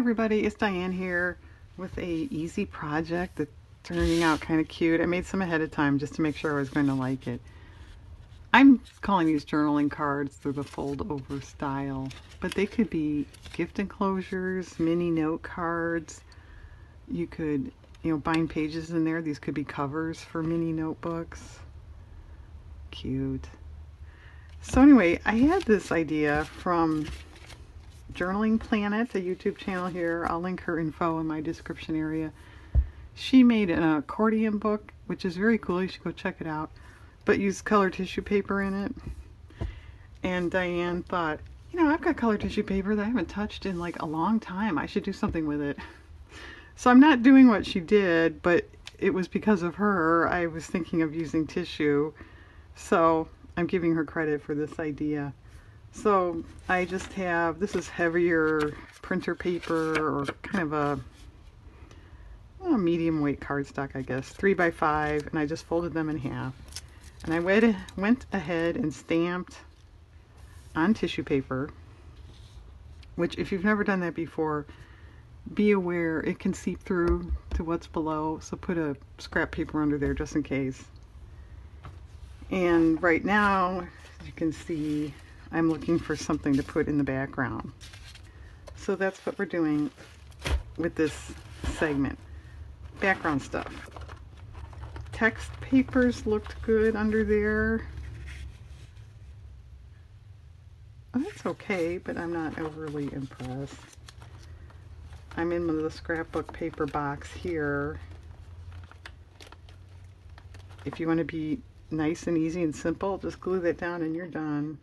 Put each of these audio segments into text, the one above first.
everybody, it's Diane here with a easy project that's turning out kind of cute. I made some ahead of time just to make sure I was going to like it. I'm calling these journaling cards through the fold over style, but they could be gift enclosures, mini note cards. You could, you know, bind pages in there. These could be covers for mini notebooks. Cute. So anyway, I had this idea from Journaling Planet, a YouTube channel here. I'll link her info in my description area. She made an accordion book, which is very cool. You should go check it out. But used color tissue paper in it. And Diane thought, you know, I've got color tissue paper that I haven't touched in like a long time. I should do something with it. So I'm not doing what she did, but it was because of her I was thinking of using tissue. So I'm giving her credit for this idea. So I just have, this is heavier printer paper or kind of a, a medium weight cardstock, I guess, three by five, and I just folded them in half. And I went, went ahead and stamped on tissue paper, which if you've never done that before, be aware it can seep through to what's below, so put a scrap paper under there just in case. And right now, you can see, I'm looking for something to put in the background. So that's what we're doing with this segment. Background stuff. Text papers looked good under there. Oh, that's okay, but I'm not overly impressed. I'm in the scrapbook paper box here. If you want to be nice and easy and simple, just glue that down and you're done.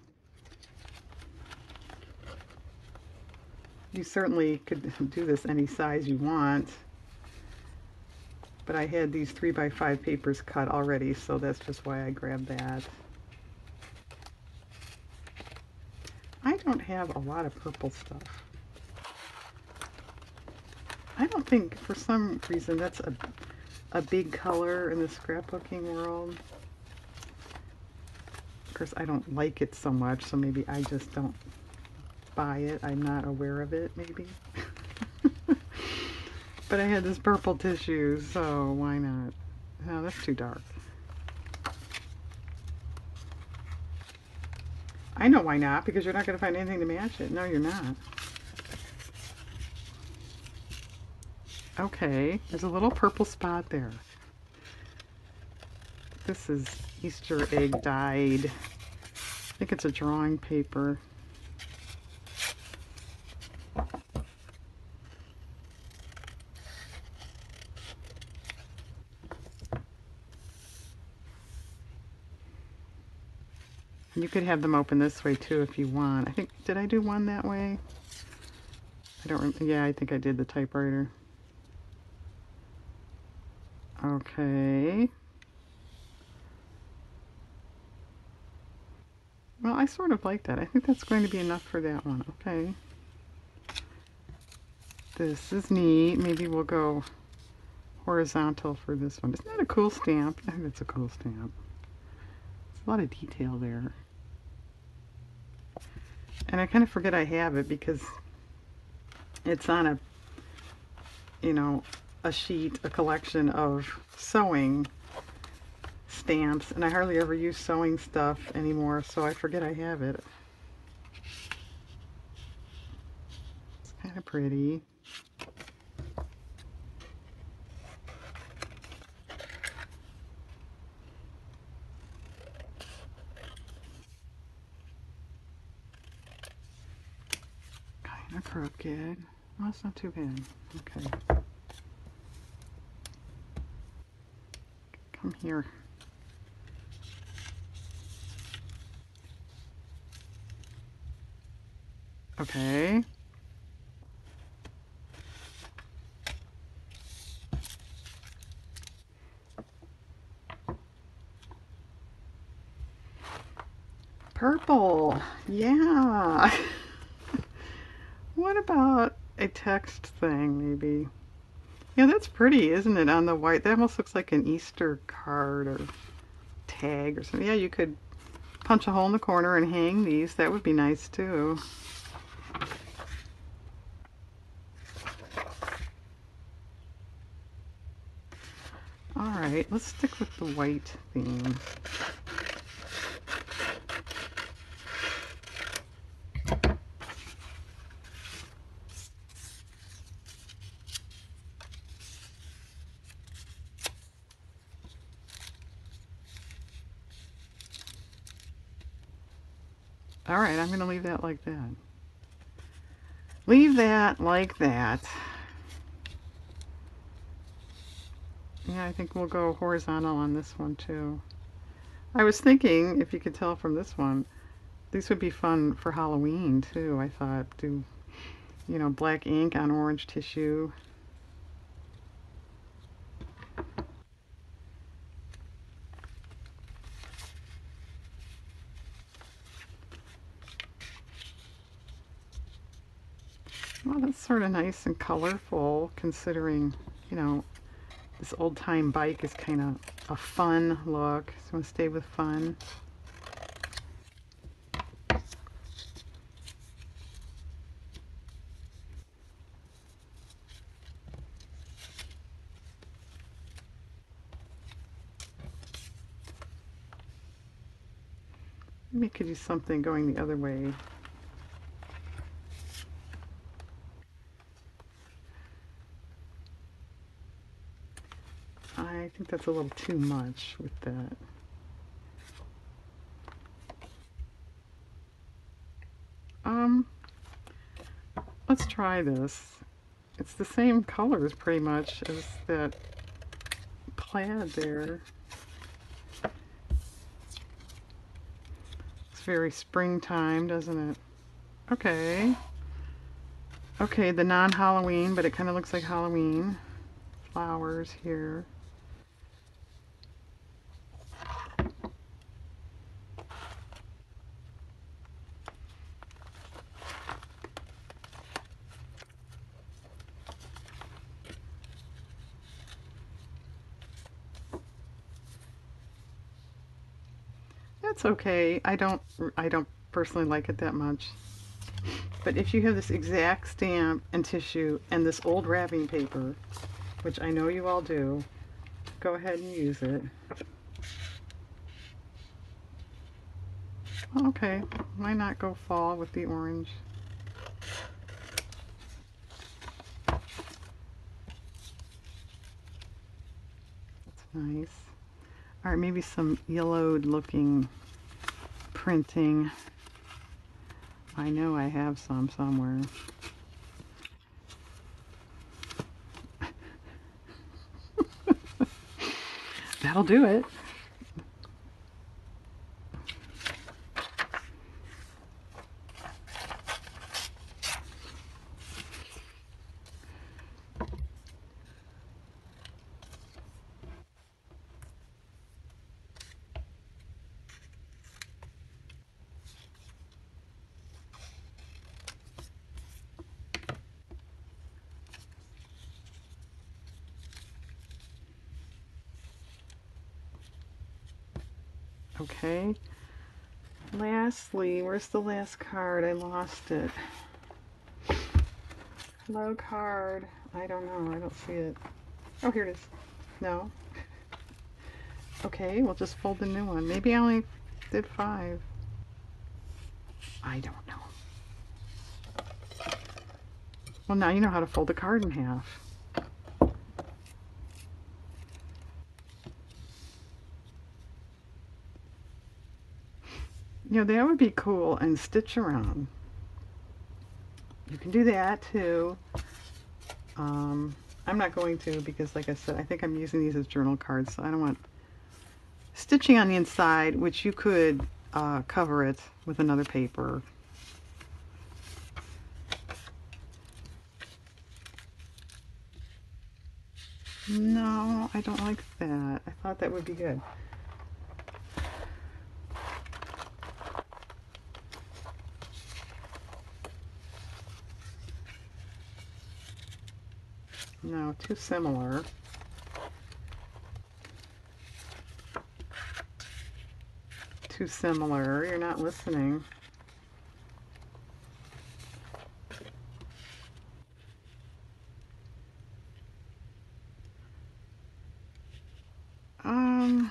You certainly could do this any size you want. But I had these 3 by 5 papers cut already, so that's just why I grabbed that. I don't have a lot of purple stuff. I don't think, for some reason, that's a, a big color in the scrapbooking world. Of course, I don't like it so much, so maybe I just don't buy it. I'm not aware of it, maybe. but I had this purple tissue, so why not? No, that's too dark. I know why not, because you're not going to find anything to match it. No, you're not. Okay, there's a little purple spot there. This is Easter egg dyed. I think it's a drawing paper. You could have them open this way too if you want. I think, did I do one that way? I don't remember. Yeah, I think I did the typewriter. Okay. Well, I sort of like that. I think that's going to be enough for that one. Okay. This is neat. Maybe we'll go horizontal for this one. Isn't that a cool stamp? I think that's a cool stamp. There's a lot of detail there. And I kind of forget I have it because it's on a, you know, a sheet, a collection of sewing stamps, and I hardly ever use sewing stuff anymore, so I forget I have it. It's kind of pretty. Of crooked. Well, oh, that's not too bad. Okay. Come here. Okay. Purple. Yeah. about a text thing, maybe? Yeah, that's pretty, isn't it? On the white, that almost looks like an Easter card or tag or something. Yeah, you could punch a hole in the corner and hang these. That would be nice, too. All right, let's stick with the white theme. Alright, I'm going to leave that like that. Leave that like that. Yeah, I think we'll go horizontal on this one too. I was thinking, if you could tell from this one, these would be fun for Halloween too, I thought. Do, you know, black ink on orange tissue. Well, that's sort of nice and colorful considering, you know, this old time bike is kind of a fun look. So I'm to stay with fun. Maybe I could do something going the other way. I think that's a little too much with that. Um, let's try this. It's the same colors pretty much as that plaid there. It's very springtime, doesn't it? Okay. Okay, the non-Halloween, but it kind of looks like Halloween. Flowers here. Okay. I don't I don't personally like it that much. But if you have this exact stamp and tissue and this old wrapping paper, which I know you all do, go ahead and use it. Okay, why not go fall with the orange? That's nice. All right, maybe some yellowed looking printing. I know I have some somewhere. That'll do it. Okay. Lastly, where's the last card? I lost it. Hello card. I don't know. I don't see it. Oh, here it is. No. Okay, we'll just fold the new one. Maybe I only did five. I don't know. Well, now you know how to fold a card in half. You know, that would be cool and stitch around. You can do that too. Um, I'm not going to because like I said, I think I'm using these as journal cards, so I don't want stitching on the inside, which you could uh, cover it with another paper. No, I don't like that. I thought that would be good. No, too similar. Too similar. You're not listening. Um,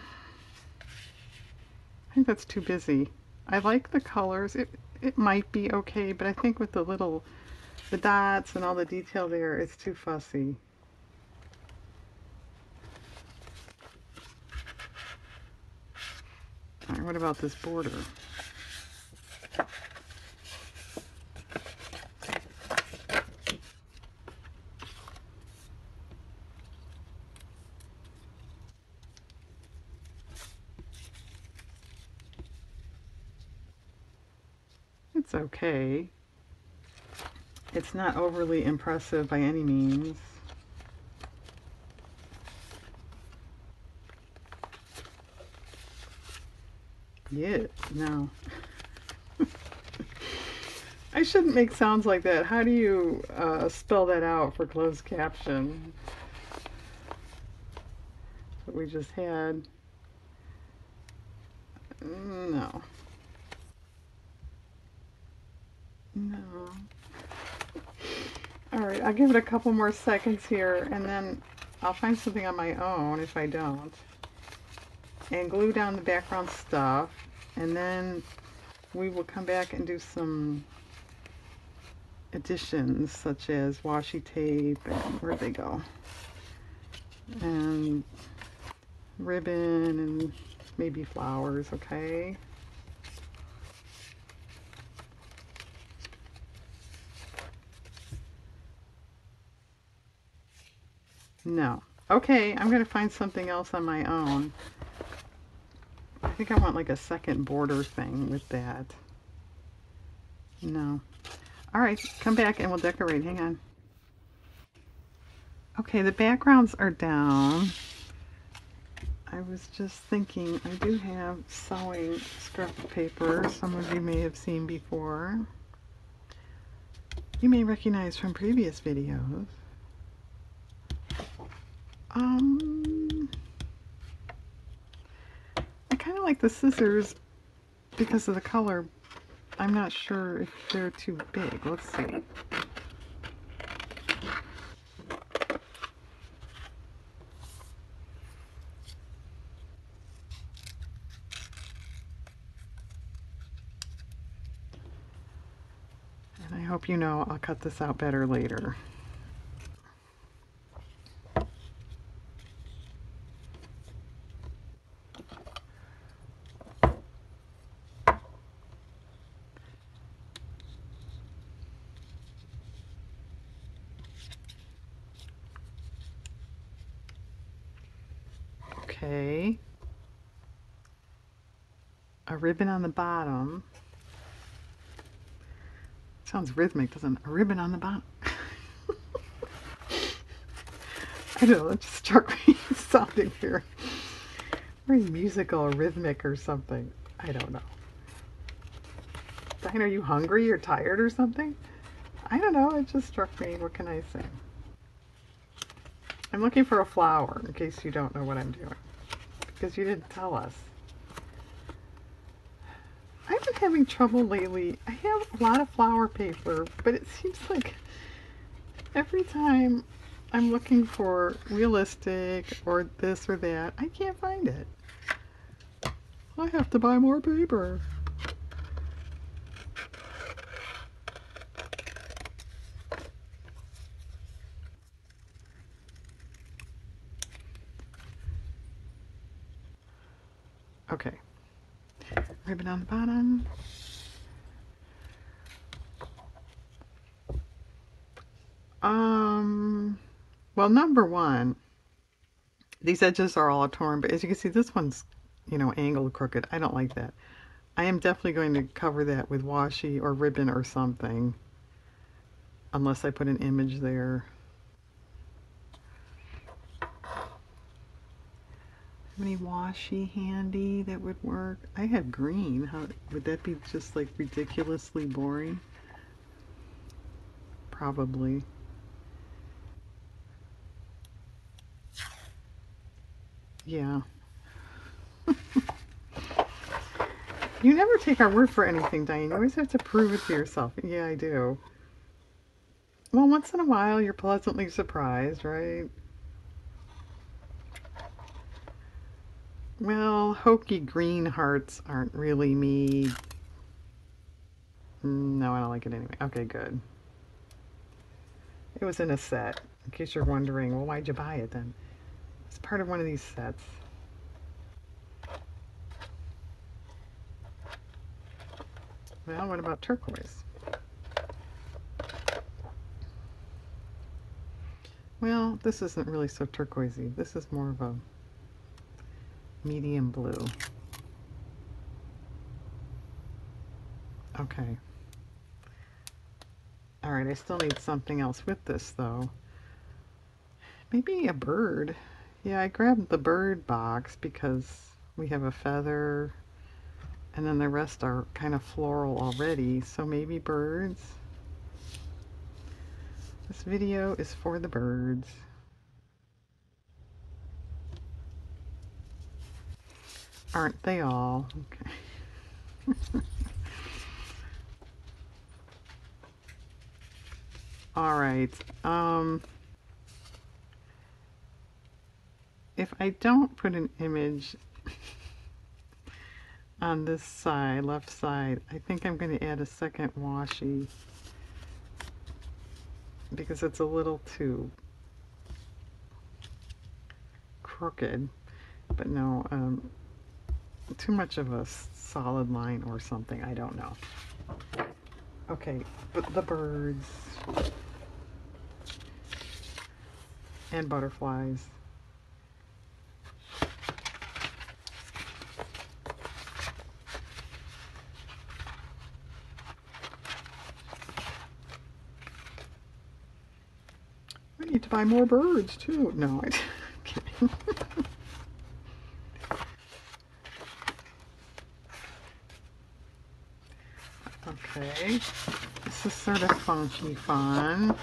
I think that's too busy. I like the colors. It, it might be okay, but I think with the little, the dots and all the detail there, it's too fussy. What about this border? It's okay. It's not overly impressive by any means. Yeah, no. I shouldn't make sounds like that. How do you uh, spell that out for closed caption? What we just had. No. No. Alright, I'll give it a couple more seconds here and then I'll find something on my own if I don't. And glue down the background stuff and then we will come back and do some additions such as washi tape and where'd they go? And ribbon and maybe flowers, okay? No. Okay, I'm going to find something else on my own. I think I want like a second border thing with that. No. Alright, come back and we'll decorate. Hang on. Okay, the backgrounds are down. I was just thinking, I do have sewing scrap paper. Some of you may have seen before. You may recognize from previous videos. Um, I kind of like the scissors because of the color. I'm not sure if they're too big. Let's see. And I hope you know I'll cut this out better later. Okay. A ribbon on the bottom. Sounds rhythmic, doesn't it? A ribbon on the bottom. I don't know, it just struck me sounding here. Very musical rhythmic or something. I don't know. Diane, are you hungry or tired or something? I don't know, it just struck me. What can I say? I'm looking for a flower, in case you don't know what I'm doing. Because you didn't tell us. I've been having trouble lately. I have a lot of flower paper, but it seems like every time I'm looking for realistic or this or that, I can't find it. I have to buy more paper. Okay. Ribbon on the bottom. Um, well, number one, these edges are all torn, but as you can see, this one's, you know, angled crooked. I don't like that. I am definitely going to cover that with washi or ribbon or something, unless I put an image there. Any washi handy that would work? I have green. How would that be just like ridiculously boring? Probably. Yeah. you never take our word for anything, Diane. You always have to prove it to yourself. Yeah, I do. Well, once in a while, you're pleasantly surprised, right? Well, hokey green hearts aren't really me. Mm, no, I don't like it anyway. Okay, good. It was in a set. In case you're wondering, well, why'd you buy it then? It's part of one of these sets. Well, what about turquoise? Well, this isn't really so turquoisey. This is more of a medium blue. Okay. All right, I still need something else with this though. Maybe a bird. Yeah, I grabbed the bird box because we have a feather and then the rest are kind of floral already. So maybe birds. This video is for the birds. Aren't they all? Okay. all right. Um, if I don't put an image on this side, left side, I think I'm going to add a second washi because it's a little too crooked. But no, um, too much of a solid line or something. I don't know. Okay, but the birds and butterflies. I need to buy more birds too. No, I kidding. okay, this is sort of funky fun.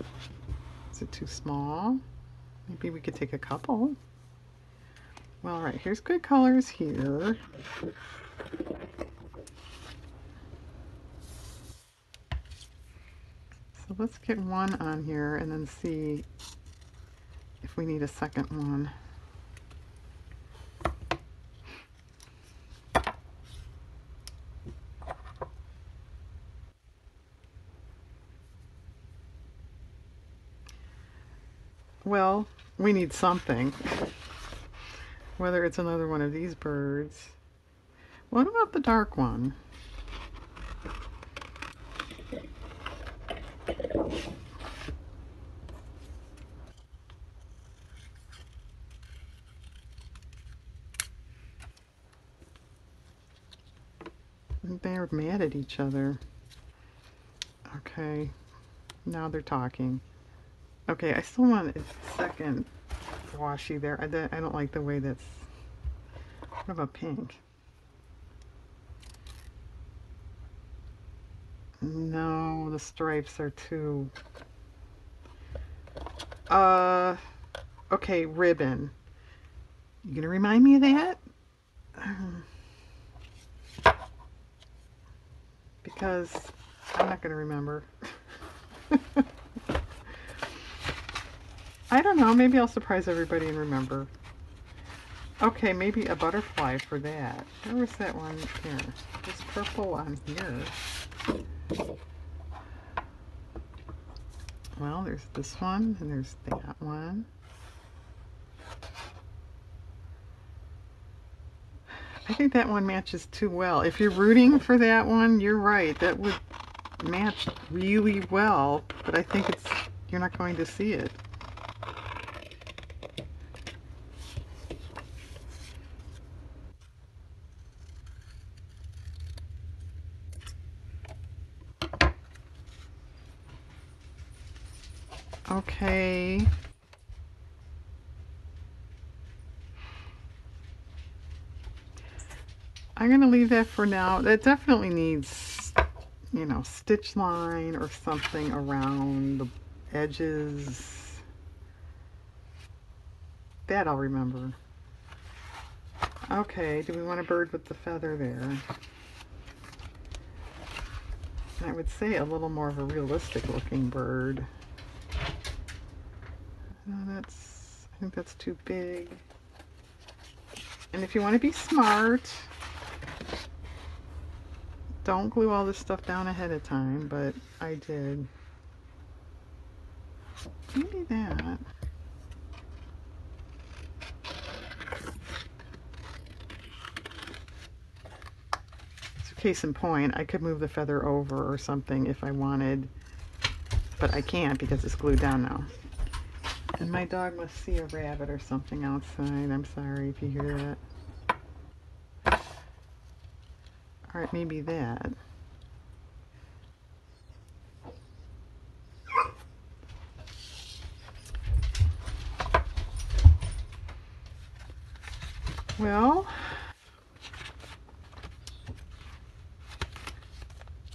Is it too small? Maybe we could take a couple. Well, right, here's good colors here. So let's get one on here and then see if we need a second one. Well, we need something. Whether it's another one of these birds. What about the dark one? They're mad at each other. Okay, now they're talking. Okay, I still want a second washi there. I, I don't like the way that's... What about pink? No, the stripes are too... Uh, okay, ribbon. You gonna remind me of that? because I'm not gonna remember. I don't know. Maybe I'll surprise everybody and remember. Okay, maybe a butterfly for that. Where was that one here? This purple on here. Well, there's this one, and there's that one. I think that one matches too well. If you're rooting for that one, you're right. That would match really well, but I think it's you're not going to see it. Okay. I'm going to leave that for now. That definitely needs, you know, stitch line or something around the edges. That I'll remember. Okay, do we want a bird with the feather there? I would say a little more of a realistic looking bird. No, that's, I think that's too big. And if you want to be smart, don't glue all this stuff down ahead of time, but I did. Maybe that. So case in point, I could move the feather over or something if I wanted, but I can't because it's glued down now. And my dog must see a rabbit or something outside. I'm sorry if you hear that. Alright, maybe that. Well,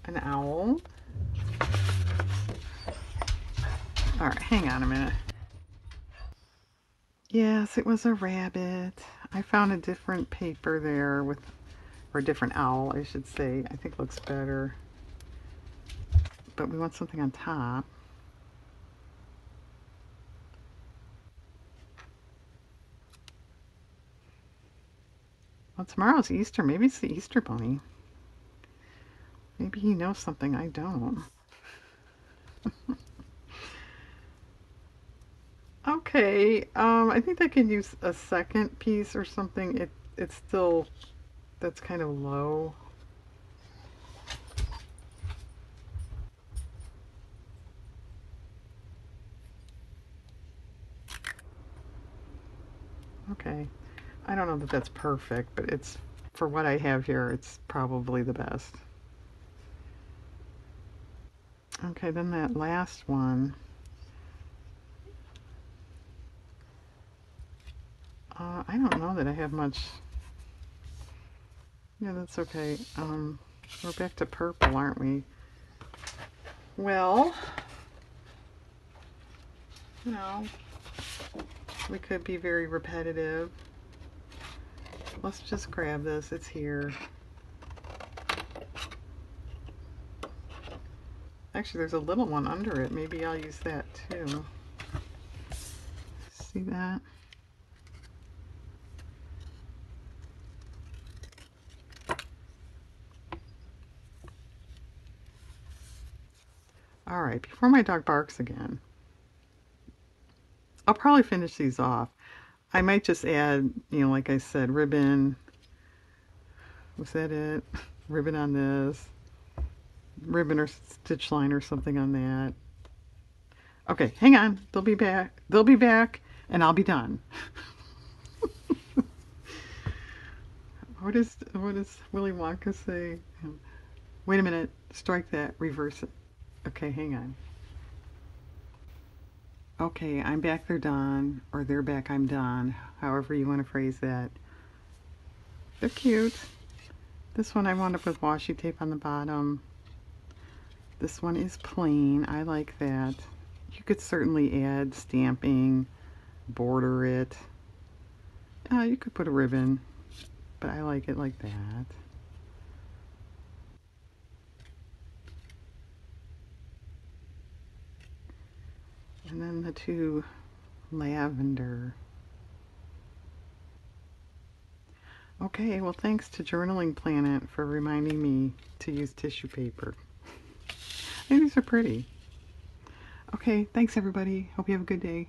an owl. All right, hang on a minute. Yes, it was a rabbit. I found a different paper there with, or a different owl, I should say. I think looks better. But we want something on top. Well, tomorrow's Easter. Maybe it's the Easter Bunny. Maybe he knows something I don't. okay, um, I think I can use a second piece or something. It It's still, that's kind of low. Okay. I don't know that that's perfect, but it's for what I have here, it's probably the best. Okay, then that last one. Uh, I don't know that I have much. Yeah, that's okay. Um, we're back to purple, aren't we? Well, you know, we could be very repetitive. Let's just grab this. It's here. Actually, there's a little one under it. Maybe I'll use that too. See that? All right, before my dog barks again, I'll probably finish these off. I might just add, you know, like I said, ribbon. Was that it? Ribbon on this. Ribbon or stitch line or something on that. Okay, hang on. They'll be back. They'll be back and I'll be done. what is what does Willy Wonka say? Wait a minute. Strike that. Reverse it. Okay, hang on. Okay, I'm back, they're done, or they're back, I'm done, however you want to phrase that. They're cute. This one I wound up with washi tape on the bottom. This one is plain, I like that. You could certainly add stamping, border it. Uh, you could put a ribbon, but I like it like that. And then the two lavender. Okay, well thanks to Journaling Planet for reminding me to use tissue paper. These are pretty. Okay, thanks everybody. Hope you have a good day.